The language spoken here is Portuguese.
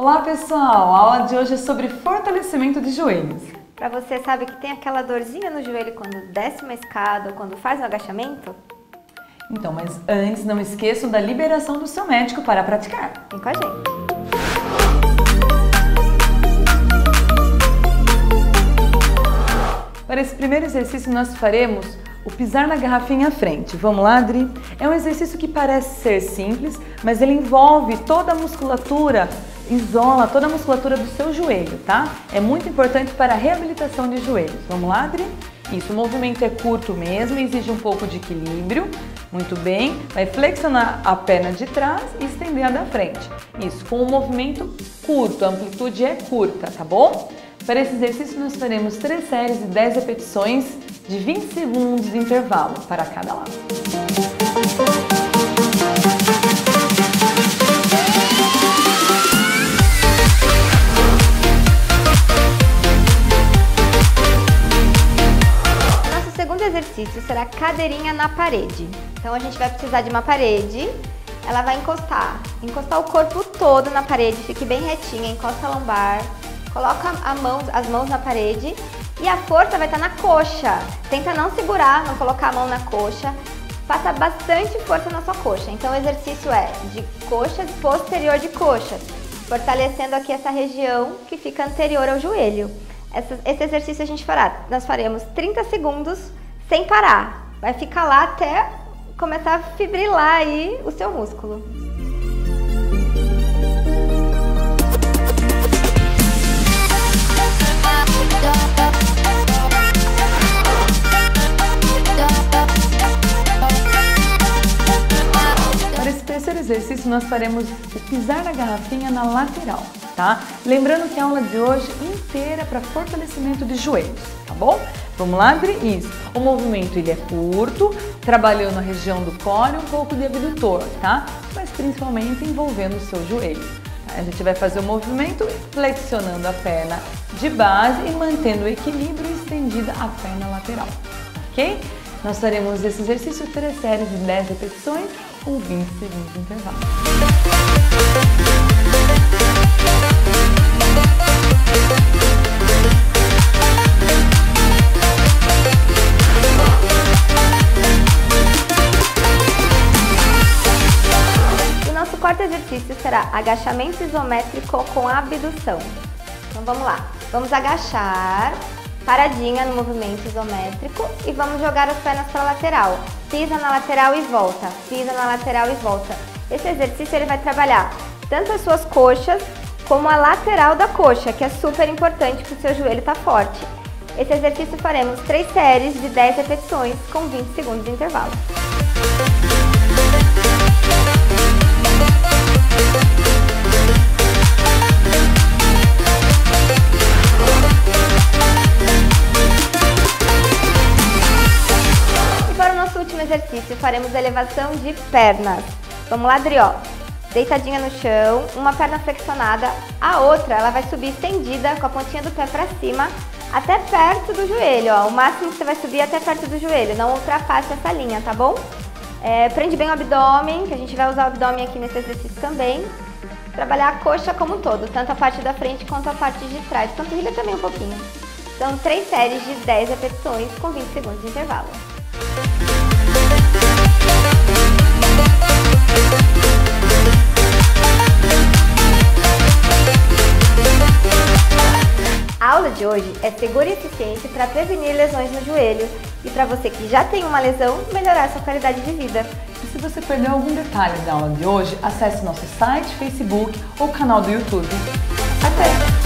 Olá pessoal, a aula de hoje é sobre fortalecimento de joelhos. Para você sabe que tem aquela dorzinha no joelho quando desce uma escada ou quando faz um agachamento? Então, mas antes não esqueçam da liberação do seu médico para praticar. Vem com a gente. Para esse primeiro exercício nós faremos o pisar na garrafinha à frente. Vamos lá, Adri? É um exercício que parece ser simples, mas ele envolve toda a musculatura, isola toda a musculatura do seu joelho, tá? É muito importante para a reabilitação de joelhos. Vamos lá, Adri? Isso, o movimento é curto mesmo, exige um pouco de equilíbrio. Muito bem, vai flexionar a perna de trás e estender a da frente. Isso, com um movimento curto, a amplitude é curta, tá bom? Para esse exercício, nós faremos três séries de 10 repetições de 20 segundos de intervalo para cada lado. Exercício será cadeirinha na parede. Então a gente vai precisar de uma parede, ela vai encostar, encostar o corpo todo na parede, fique bem retinha, encosta a lombar, Coloca mão, as mãos na parede e a força vai estar na coxa. Tenta não segurar, não colocar a mão na coxa. Faça bastante força na sua coxa. Então o exercício é de coxas posterior de coxas, fortalecendo aqui essa região que fica anterior ao joelho. Esse exercício a gente fará, nós faremos 30 segundos sem parar. Vai ficar lá até começar a fibrilar aí o seu músculo. exercício nós faremos o pisar na garrafinha na lateral, tá? Lembrando que a aula de hoje inteira é para fortalecimento de joelhos, tá bom? Vamos lá, Adri? Isso. O movimento ele é curto, trabalhando na região do core um pouco de abdutor, tá? Mas principalmente envolvendo o seu joelho. A gente vai fazer o movimento flexionando a perna de base e mantendo o equilíbrio estendida a perna lateral, ok? Nós faremos esse exercício três séries de 10 repetições com 20 segundos de intervalo. Exercício será agachamento isométrico com abdução. Então vamos lá. Vamos agachar paradinha no movimento isométrico e vamos jogar as pernas para a lateral. Pisa na lateral e volta, pisa na lateral e volta. Esse exercício ele vai trabalhar tanto as suas coxas como a lateral da coxa, que é super importante para o seu joelho estar tá forte. Esse exercício faremos três séries de 10 repetições com 20 segundos de intervalo. Exercício faremos elevação de pernas. Vamos lá, Adri, ó. Deitadinha no chão, uma perna flexionada, a outra ela vai subir estendida com a pontinha do pé para cima até perto do joelho, ó. O máximo que você vai subir é até perto do joelho, não ultrapasse essa linha, tá bom? É, prende bem o abdômen, que a gente vai usar o abdômen aqui nesse exercício também. Trabalhar a coxa como um todo, tanto a parte da frente quanto a parte de trás. Panturrilha também um pouquinho. São três séries de 10 repetições com 20 segundos de intervalo. De hoje é segura e eficiente para prevenir lesões no joelho e para você que já tem uma lesão, melhorar sua qualidade de vida. E se você perdeu algum detalhe da aula de hoje, acesse nosso site, Facebook ou canal do YouTube. Até!